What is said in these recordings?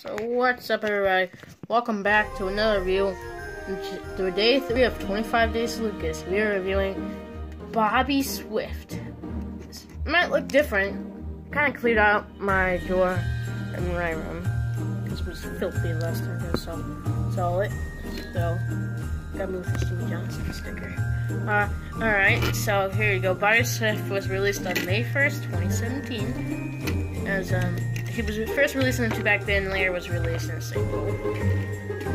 So what's up everybody? Welcome back to another review. To day 3 of 25 Days Lucas, we are reviewing Bobby Swift. This might look different. Kind of cleared out my door in my room. This was filthy last time I saw, it. So, gotta move the Steve Johnson sticker. Uh, alright, so here you go. Bobby Swift was released on May 1st, 2017. As, um, he was first released in the two back then, later was released in single.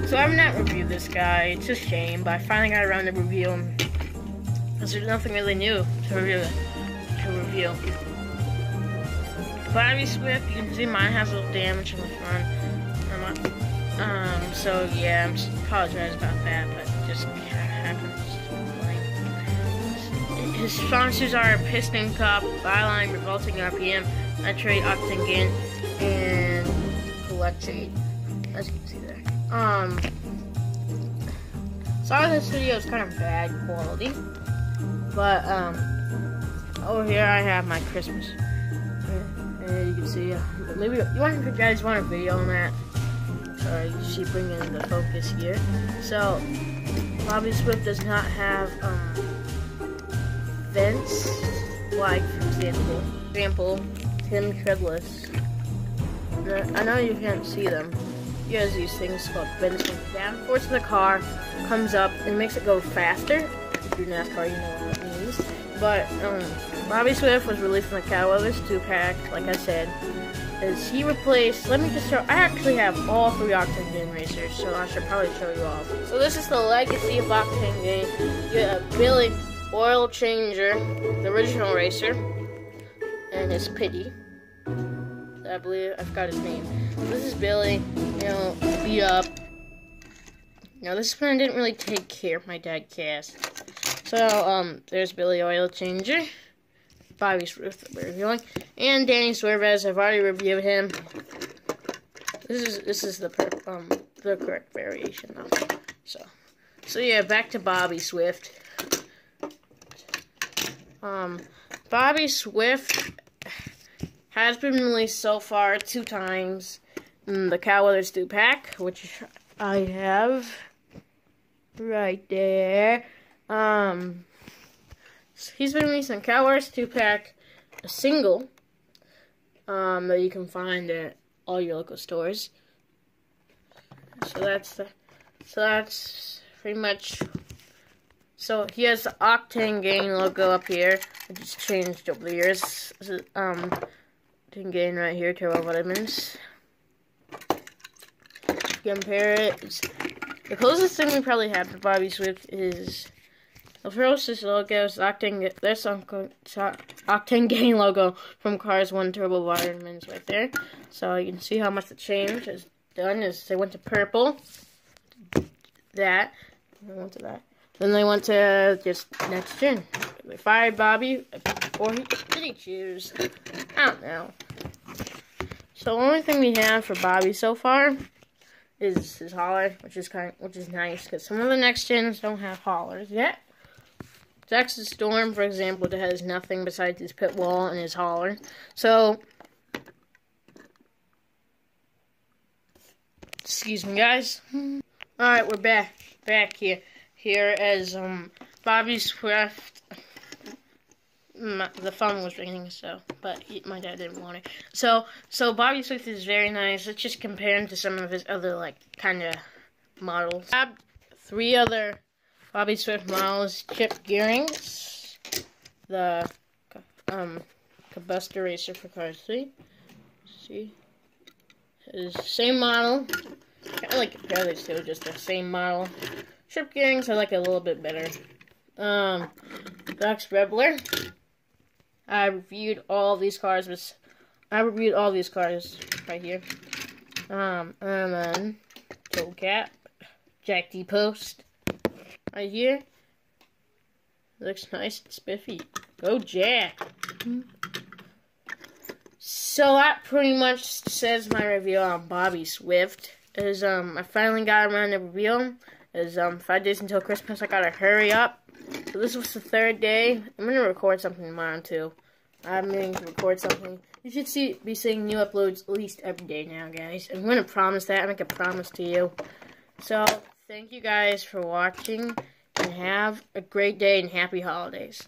So I've not reviewed this guy. It's a shame, but I finally got around to review him. Because there's nothing really new to review. To review. Bobby Swift, you can see mine has a little damage in the front. Um, so yeah, I'm just apologize about that, but just happens. His sponsors are Piston Cup, Byline, Revolting RPM, Nitrate, Octane And Electrate, as you can see there. Um, sorry this video is kind of bad quality, but um, over here I have my Christmas. And you can see, maybe you want you guys want a video on that. Sorry, you see bringing the focus here. So, Bobby Swift does not have um, vents like, for example, example, Tim Treadless. I know you can't see them. He has these things called vents down. Force of the car comes up and makes it go faster. If you're NASCAR, you know what that means. But um, Bobby Swift was released from the Weathers 2-pack, like I said. Is he replaced, let me just show, I actually have all three Octane Gain racers, so I should probably show you all. So this is the legacy of Octane Gain. You have Billy Oil Changer, the original racer, and his pity. I believe, I forgot his name. This is Billy, you know, beat up. Now this one didn't really take care of my dad cast. So, um, there's Billy Oil Changer. Bobby Swift we're reviewing. And Danny Swervez, I've already reviewed him. This is this is the um the correct variation though. So so yeah, back to Bobby Swift. Um Bobby Swift has been released so far two times. in the Weathers 2 pack, which I have right there. Um he's been releasing Cal Weathers 2 pack, a single um, that you can find at all your local stores. So that's the, so that's pretty much. So he has the Octane Gain logo up here. It just changed over the years. Um, Octane Gain right here, turbo vitamins. Compare it. The closest thing we probably have to Bobby Swift is the Ferocious logo is Octane, there's some Octane Gain logo from Cars 1 Turbo Vitamins right there. So you can see how much the change has done is they went to purple, that, they went to that. Then they went to just next gen. They fired Bobby or he did he choose? I don't know. The only thing we have for Bobby so far is his hauler, which is kind of, which is nice because some of the next gens don't have haulers yet. Texas Storm, for example, has nothing besides his pit wall and his hauler. So, excuse me, guys. All right, we're back, back here, here as um Bobby Swift. My, the phone was ringing, so but he, my dad didn't want it. So, so Bobby Swift is very nice. Let's just compare him to some of his other like kind of models. I have three other Bobby Swift models, chip gearings, the um, combustor racer for Cars 3. See? His same model. I like compare these two, just the same model. Chip gearings I like a little bit better. Um, Dox Rebler. I reviewed all these cars. I reviewed all these cars right here. Um, and then Tow Cap, Jack DePost, right here. Looks nice and spiffy. Go Jack. So that pretty much says my review on Bobby Swift. Is um I finally got around to review him. Is um five days until Christmas I gotta hurry up. So this was the third day. I'm gonna record something tomorrow too. I'm going to record something. You should see be seeing new uploads at least every day now, guys. I'm to promise that. I make a promise to you. So, thank you guys for watching, and have a great day and happy holidays.